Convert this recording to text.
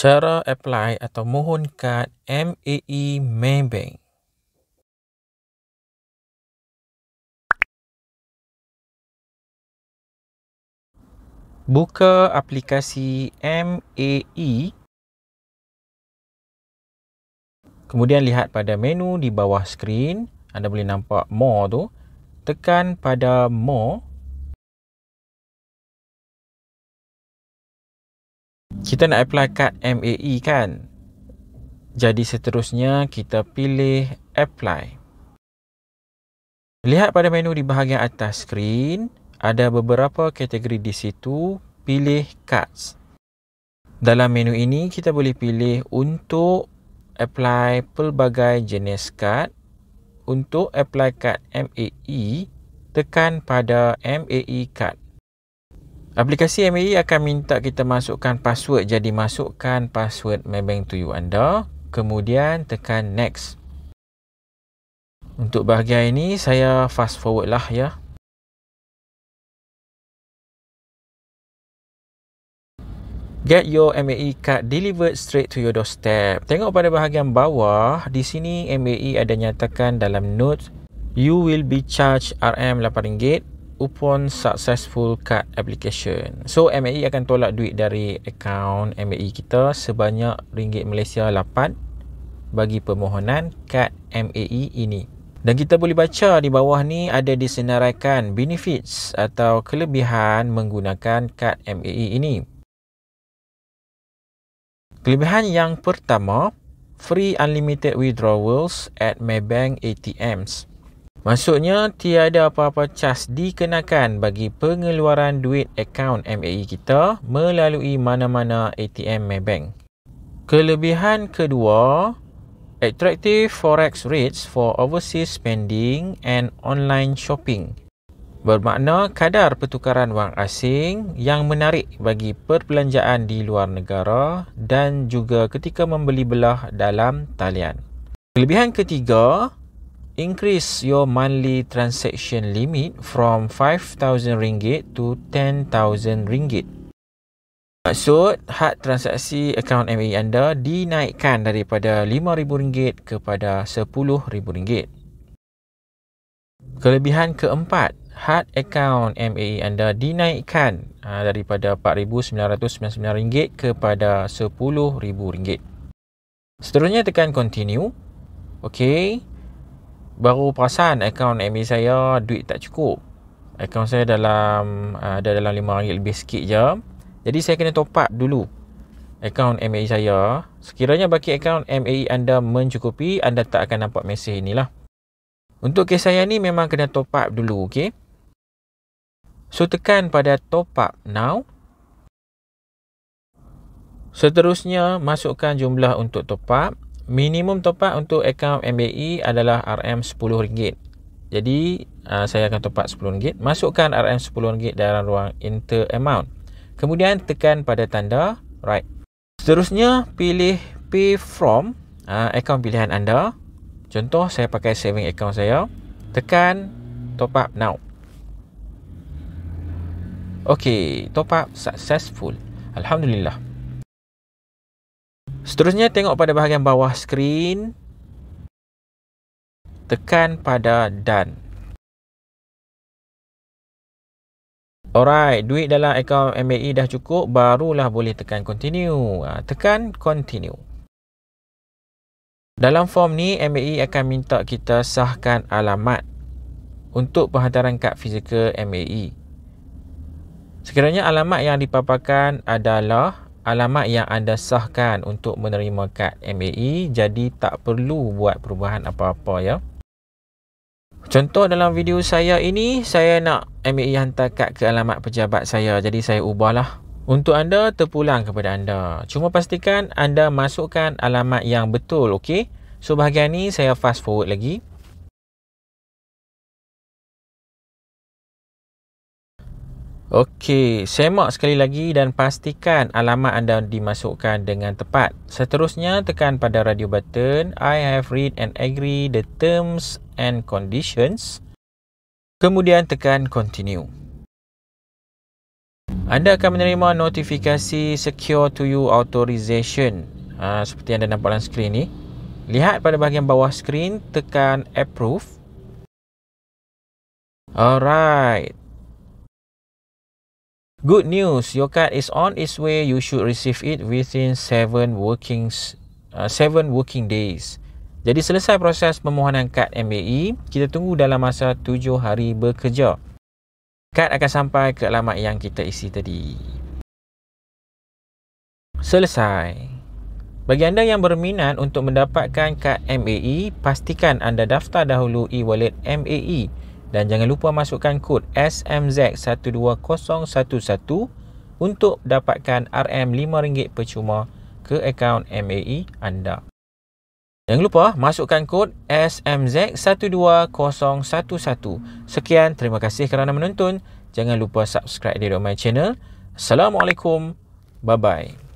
Cara apply atau mohon kad MAE Maybank. Buka aplikasi MAE. Kemudian lihat pada menu di bawah skrin. Anda boleh nampak more tu. Tekan pada more. Kita nak apply kad MAE kan? Jadi seterusnya kita pilih apply. Lihat pada menu di bahagian atas skrin ada beberapa kategori di situ pilih cards. Dalam menu ini kita boleh pilih untuk apply pelbagai jenis kad. Untuk apply kad MAE tekan pada MAE card Aplikasi MAE akan minta kita masukkan password jadi masukkan password Maybank to you anda kemudian tekan next. Untuk bahagian ini saya fast forward lah ya. Get your MAE card delivered straight to your doorstep. Tengok pada bahagian bawah, di sini MAE ada nyatakan dalam note you will be charged RM8 upon successful card application. So MAE akan tolak duit dari akaun MAE kita sebanyak ringgit Malaysia 8 bagi permohonan kad MAE ini. Dan kita boleh baca di bawah ni ada disenaraikan benefits atau kelebihan menggunakan kad MAE ini. Kelebihan yang pertama, free unlimited withdrawals at Maybank ATMs. Maksudnya tiada apa-apa cas dikenakan bagi pengeluaran duit akaun MAE kita melalui mana-mana ATM Maybank. Kelebihan kedua, attractive forex rates for overseas spending and online shopping. Bermakna kadar pertukaran wang asing yang menarik bagi perbelanjaan di luar negara dan juga ketika membeli belah dalam talian. Kelebihan ketiga, increase your monthly transaction limit from 5000 ringgit to 10000 ringgit. Maksud, had transaksi akaun MAE anda dinaikkan daripada RM5,000 kepada RM10,000. Kelebihan keempat, had akaun MAE anda dinaikkan aa, ha, daripada RM4,999 kepada RM10,000. Seterusnya tekan continue. Okey baru perasan akaun MA saya duit tak cukup. Akaun saya dalam uh, ada dalam RM5 lebih sikit je. Jadi saya kena top up dulu akaun MA saya. Sekiranya baki akaun MA anda mencukupi, anda tak akan nampak mesej inilah. Untuk kes saya ni memang kena top up dulu, okey? So tekan pada top up now. Seterusnya masukkan jumlah untuk top up minimum top up untuk akaun MBE adalah RM10. Jadi uh, saya akan top up RM10. Masukkan RM10 dalam ruang enter amount. Kemudian tekan pada tanda right. Seterusnya pilih pay from uh, akaun pilihan anda. Contoh saya pakai saving account saya. Tekan top up now. Okey, top up successful. Alhamdulillah. Seterusnya tengok pada bahagian bawah skrin. Tekan pada done. Alright, duit dalam akaun MAE dah cukup, barulah boleh tekan continue. Ha, tekan continue. Dalam form ni, MAE akan minta kita sahkan alamat untuk penghantaran kad fizikal MAE. Sekiranya alamat yang dipaparkan adalah alamat yang anda sahkan untuk menerima kad MAE jadi tak perlu buat perubahan apa-apa ya. Contoh dalam video saya ini saya nak MAE hantar kad ke alamat pejabat saya jadi saya ubahlah. Untuk anda terpulang kepada anda. Cuma pastikan anda masukkan alamat yang betul okey. So bahagian ni saya fast forward lagi. Okey, semak sekali lagi dan pastikan alamat anda dimasukkan dengan tepat. Seterusnya, tekan pada radio button I have read and agree the terms and conditions. Kemudian tekan continue. anda akan menerima notifikasi secure to you authorization uh, seperti yang anda nampak dalam skrin ni lihat pada bahagian bawah skrin tekan approve alright good news your card is on its way you should receive it within 7 working uh, 7 working days jadi selesai proses permohonan kad MAE kita tunggu dalam masa 7 hari bekerja kad akan sampai ke alamat yang kita isi tadi. Selesai. Bagi anda yang berminat untuk mendapatkan kad MAE, pastikan anda daftar dahulu e-wallet MAE dan jangan lupa masukkan kod SMZ12011 untuk dapatkan RM5 percuma ke akaun MAE anda. Jangan lupa masukkan kod SMZ12011. Sekian, terima kasih kerana menonton. Jangan lupa subscribe di my channel. Assalamualaikum. Bye-bye.